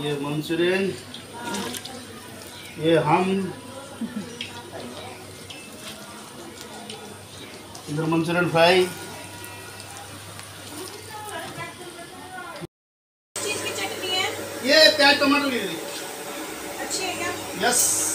ये मंचूरियन ये हम। इधर मंचूरियन फ्राई। ये प्याज टमाटर ले ली अच्छी है क्या? यस।